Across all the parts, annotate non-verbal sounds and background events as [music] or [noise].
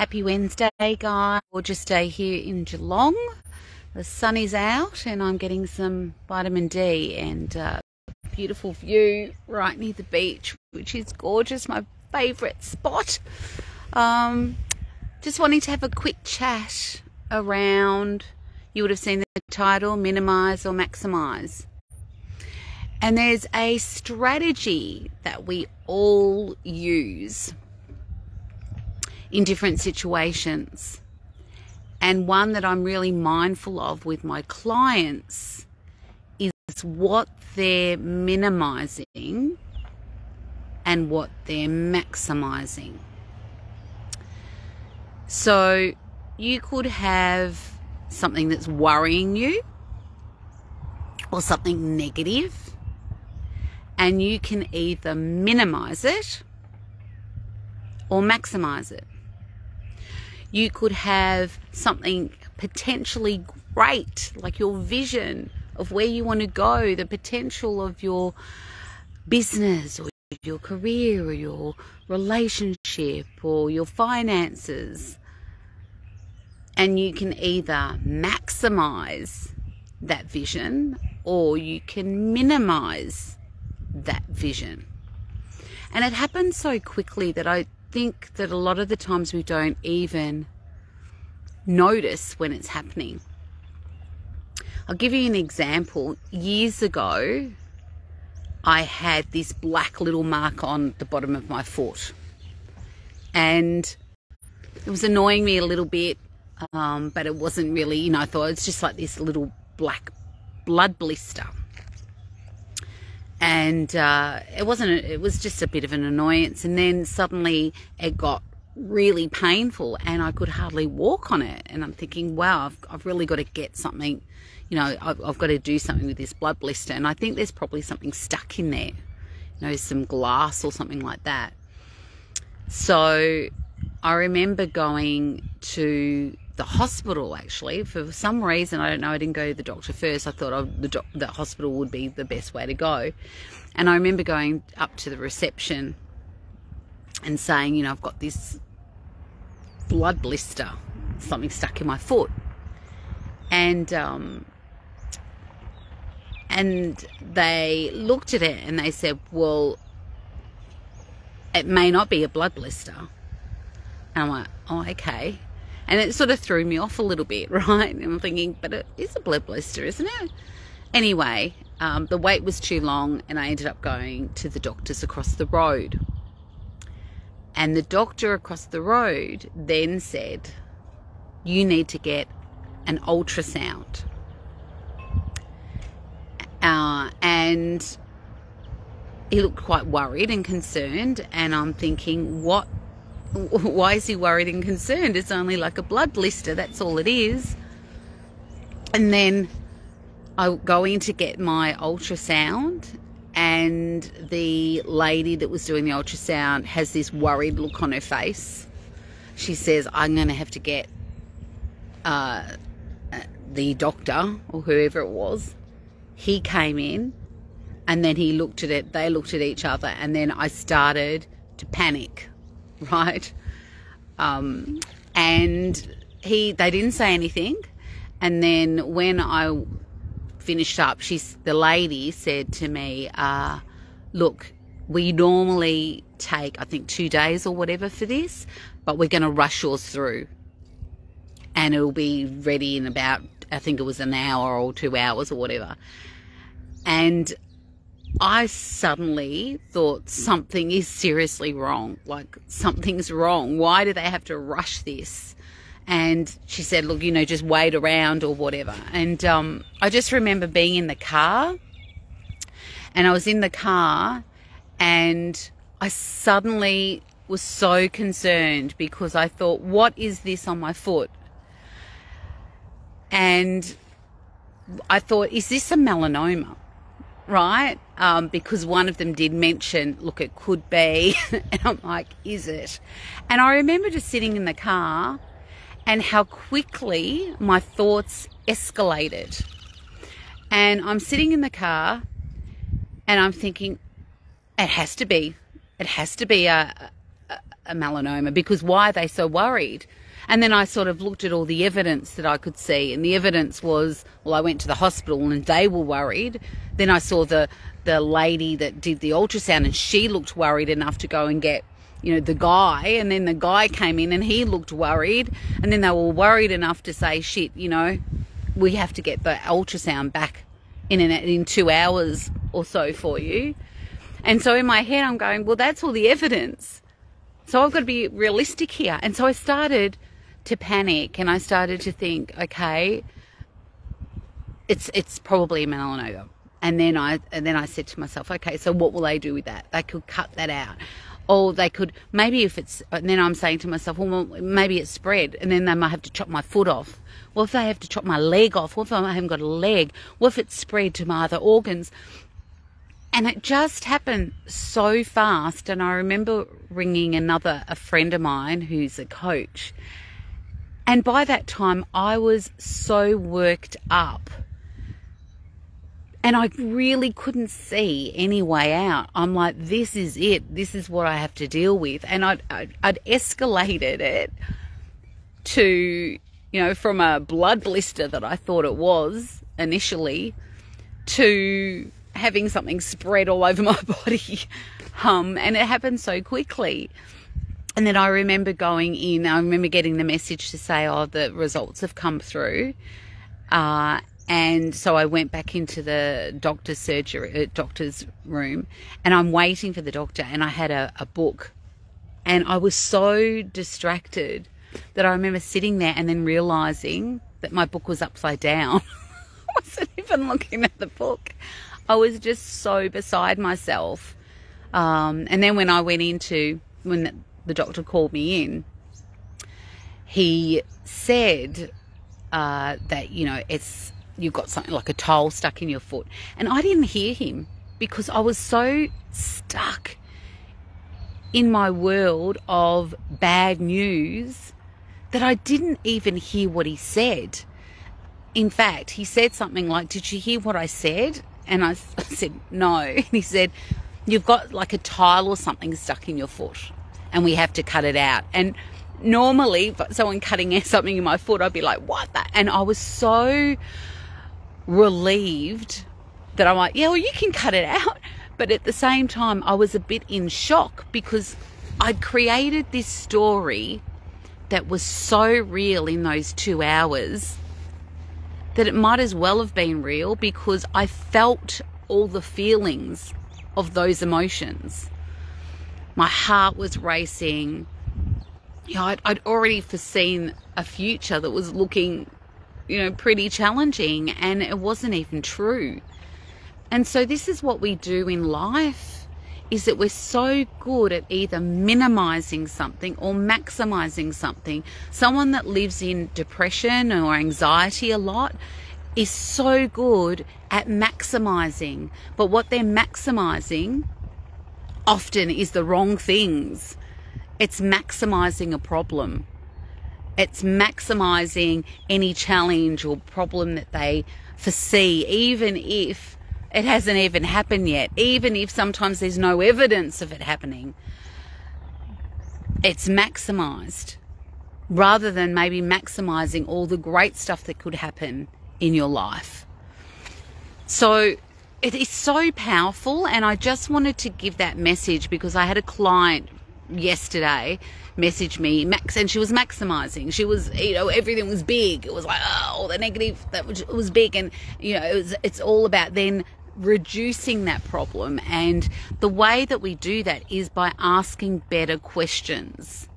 Happy Wednesday, guys. Gorgeous day here in Geelong. The sun is out and I'm getting some vitamin D and uh, beautiful view right near the beach, which is gorgeous. My favourite spot. Um, just wanting to have a quick chat around, you would have seen the title, Minimize or Maximize. And there's a strategy that we all use in different situations. And one that I'm really mindful of with my clients is what they're minimizing and what they're maximizing. So you could have something that's worrying you or something negative, and you can either minimize it or maximize it. You could have something potentially great, like your vision of where you want to go, the potential of your business or your career or your relationship or your finances. And you can either maximize that vision or you can minimize that vision. And it happens so quickly that I think that a lot of the times we don't even notice when it's happening. I'll give you an example. Years ago, I had this black little mark on the bottom of my foot. And it was annoying me a little bit, um, but it wasn't really, you know, I thought it's just like this little black blood blister and uh, it wasn't it was just a bit of an annoyance. And then suddenly it got really painful and i could hardly walk on it. And i'm thinking wow i've, I've really got to get something you know I've, I've got to do something with this blood blister. And i think there's probably something stuck in there you know some glass or something like that. So i remember going to the hospital actually. For some reason I don't know I didn't go to the doctor first. I thought oh, the, the hospital would be the best way to go. And I remember going up to the reception and saying you know I've got this blood blister something stuck in my foot. And um, and they looked at it and they said well it may not be a blood blister. And I'm like oh okay and it sort of threw me off a little bit, [laughs] right? And I'm thinking, but it is a blood blister, isn't it? Anyway, um, the wait was too long, and I ended up going to the doctors across the road. And the doctor across the road then said, You need to get an ultrasound. Uh, and he looked quite worried and concerned, and I'm thinking, What [laughs] why is he worried and concerned? It's only like a blood blister, that's all it is. And then I go in to get my ultrasound, and the lady that was doing the ultrasound has this worried look on her face. She says, I'm going to have to get uh, the doctor or whoever it was. He came in and then he looked at it, they looked at each other, and then I started to panic [laughs] right? Um, and he, they didn't say anything. And then when I finished up, she's the lady said to me, uh, "Look, we normally take I think two days or whatever for this, but we're going to rush yours through, and it'll be ready in about I think it was an hour or two hours or whatever." And I suddenly thought something is seriously wrong. Like, something's wrong. Why do they have to rush this? And she said, Look, you know, just wait around or whatever. And um, I just remember being in the car, and I was in the car, and I suddenly was so concerned because I thought, What is this on my foot? And I thought, Is this a melanoma? Right? Um, because one of them did mention, look, it could be. [laughs] and I'm like, is it? And I remember just sitting in the car and how quickly my thoughts escalated. And I'm sitting in the car and I'm thinking, it has to be. It has to be a, a, a melanoma because why are they so worried? And then I sort of looked at all the evidence that I could see, and the evidence was, well, I went to the hospital and they were worried. Then I saw the the lady that did the ultrasound, and she looked worried enough to go and get, you know, the guy. And then the guy came in, and he looked worried. And then they were worried enough to say, shit, you know, we have to get the ultrasound back in an, in two hours or so for you. And so in my head, I'm going, well, that's all the evidence. So I've got to be realistic here. And so I started to panic and I started to think, okay, it's it's probably a melanoma. And then I and then I said to myself, okay, so what will they do with that? They could cut that out. Or they could maybe if it's and then I'm saying to myself, well maybe it's spread and then they might have to chop my foot off. Well if they have to chop my leg off, what if I haven't got a leg? What if it's spread to my other organs? And it just happened so fast. And I remember ringing another, a friend of mine who's a coach. And by that time, I was so worked up. And I really couldn't see any way out. I'm like, this is it. This is what I have to deal with. And I'd, I'd, I'd escalated it to, you know, from a blood blister that I thought it was initially to having something spread all over my [laughs] body. Um, and it happened so quickly. And then I remember going in, I remember getting the message to say, oh, the results have come through. Uh, and so I went back into the doctor's surgery, uh, doctor's room, and I'm waiting for the doctor. And I had a, a book, and I was so distracted that I remember sitting there and then realizing that my book was upside down. [laughs] I wasn't even looking at the book. I was just so beside myself. Um, and then when I went into, when the, doctor called me in, he said uh, that, you know, it's, you've got something like a tile stuck in your foot. And I didn't hear him because I was so stuck in my world of bad news that I didn't even hear what he said. In fact, he said something like, Did you hear what I said? And I [laughs] said, No. [laughs] And he said, You've got like a tile or something stuck in your foot and we have to cut it out. And normally, someone cutting [laughs] something in my foot, I'd be like, What that? And I was so relieved that I'm like, Yeah, well, you can cut it out. But at the same time, I was a bit in shock because I'd created this story that was so real in those two hours that it might as well have been real because I felt all the feelings of those emotions. My heart was racing. You know, I'd, I'd already foreseen a future that was looking, you know, pretty challenging, and it wasn't even true. And so, this is what we do in life is that we're so good at either minimizing something or maximizing something. Someone that lives in depression or anxiety a lot is so good at maximizing, but what they're maximizing often is the wrong things. It's maximizing a problem. It's maximizing any challenge or problem that they foresee, even if it hasn't even happened yet, even if sometimes there's no evidence of it happening. It's maximized rather than maybe maximizing all the great stuff that could happen in your life. So it is so powerful, and I just wanted to give that message because I had a client yesterday message me max and she was maximizing she was you know everything was big it was like oh the negative that was, was big and you know it was it's all about then reducing that problem. And the way that we do that is by asking better questions.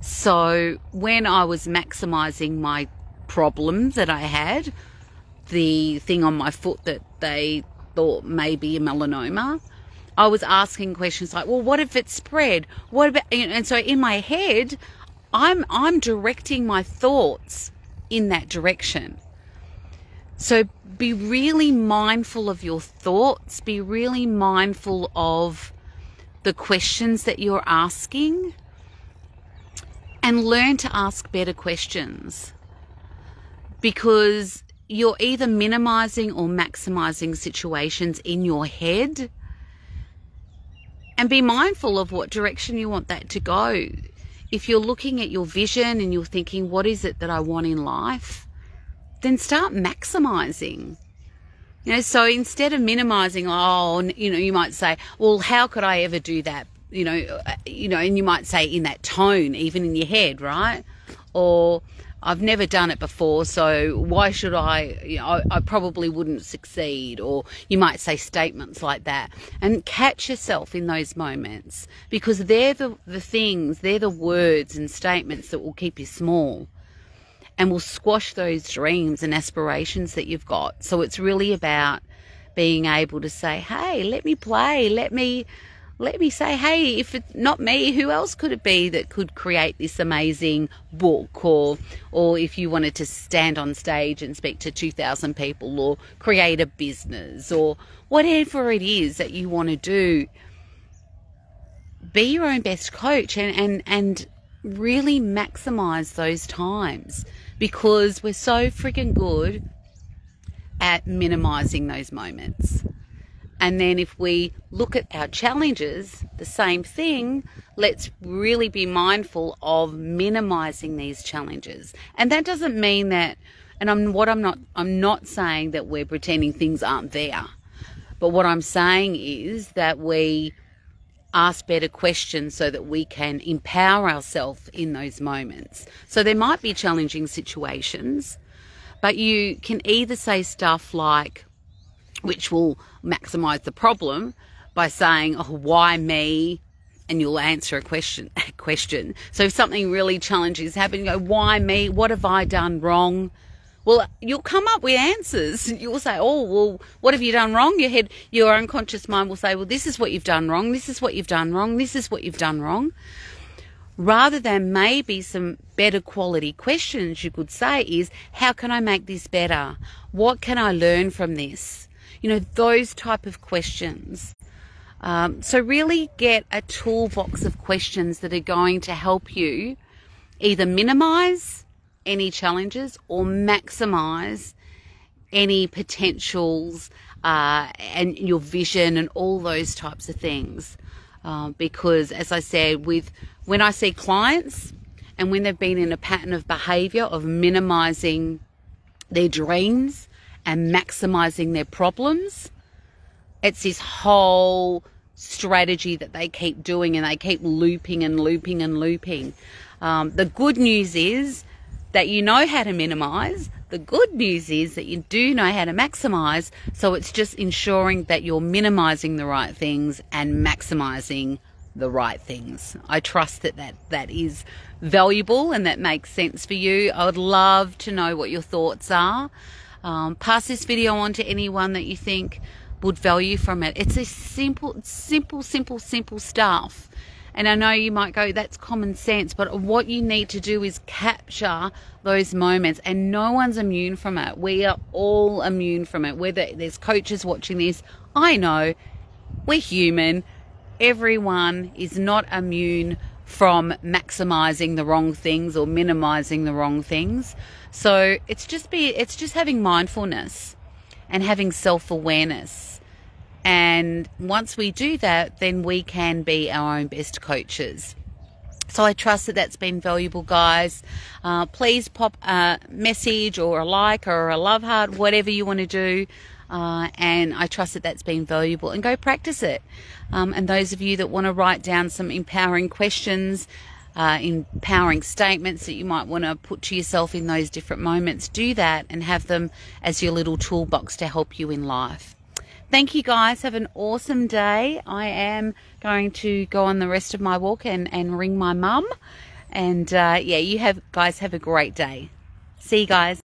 So when I was maximizing my problem that I had, the thing on my foot that they thought maybe melanoma, I was asking questions like, well, what if it's spread? What about, and so in my head, I'm, I'm directing my thoughts in that direction. So be really mindful of your thoughts, be really mindful of the questions that you're asking, and learn to ask better questions because you're either minimizing or maximizing situations in your head. and be mindful of what direction you want that to go. If you're looking at your vision and you're thinking, what is it that I want in life? Then start maximizing. You know, so instead of minimizing, oh, you know, you might say, well, how could I ever do that? You know, uh, you know, and you might say in that tone, even in your head, right? Or, I've never done it before, so why should I? You know, I, I, probably wouldn't succeed. Or you might say statements like that. And catch yourself in those moments because they're the, the things, they're the words and statements that will keep you small and will squash those dreams and aspirations that you've got. So it's really about being able to say, hey, let me play, let me let me say, hey, if it's not me, who else could it be that could create this amazing book? Or, or if you wanted to stand on stage and speak to 2,000 people or create a business or whatever it is that you want to do, be your own best coach and, and, and really maximize those times because we're so freaking good at minimizing those moments. And then if we look at our challenges, the same thing, let's really be mindful of minimizing these challenges. And that doesn't mean that and I'm what I'm not I'm not saying that we're pretending things aren't there. But what I'm saying is that we ask better questions so that we can empower ourselves in those moments. So there might be challenging situations, but you can either say stuff like which will maximize the problem by saying, oh, why me? And you'll answer a question. [laughs] A question. So if something really challenging is happening, go, why me? What have I done wrong? Well, you'll come up with answers. [laughs] You'll say, oh, well, what have you done wrong? Your head, your unconscious mind will say, well, this is what you've done wrong. This is what you've done wrong. This is what you've done wrong. Rather than maybe some better quality questions you could say is, how can I make this better? What can I learn from this? You know, those type of questions. Um, so really get a toolbox of questions that are going to help you either minimize any challenges or maximize any potentials uh, and your vision and all those types of things. Uh, because as I said, with when I see clients and when they've been in a pattern of behavior of minimizing their dreams and maximizing their problems. It's this whole strategy that they keep doing and they keep looping and looping and looping. Um, the good news is that you know how to minimize. The good news is that you do know how to maximize. So it's just ensuring that you're minimizing the right things and maximizing the right things. I trust that that, that is valuable and that makes sense for you. I would love to know what your thoughts are. Um, pass this video on to anyone that you think would value from it. It's a simple, simple, simple, simple stuff. And I know you might go, that's common sense, but what you need to do is capture those moments, and no one's immune from it. We are all immune from it. Whether there's coaches watching this, I know we're human. Everyone is not immune from maximizing the wrong things or minimizing the wrong things. So it's just be it's just having mindfulness and having self-awareness. And once we do that, then we can be our own best coaches. So I trust that that's been valuable, guys. Uh, please pop a message or a like or a love heart, whatever you want to do. Uh, and I trust that that's been valuable and go practice it. Um, and those of you that want to write down some empowering questions, uh, empowering statements that you might want to put to yourself in those different moments, do that and have them as your little toolbox to help you in life. Thank you guys. Have an awesome day. I am going to go on the rest of my walk and, and ring my mum. And uh, yeah, you have guys have a great day. See you guys.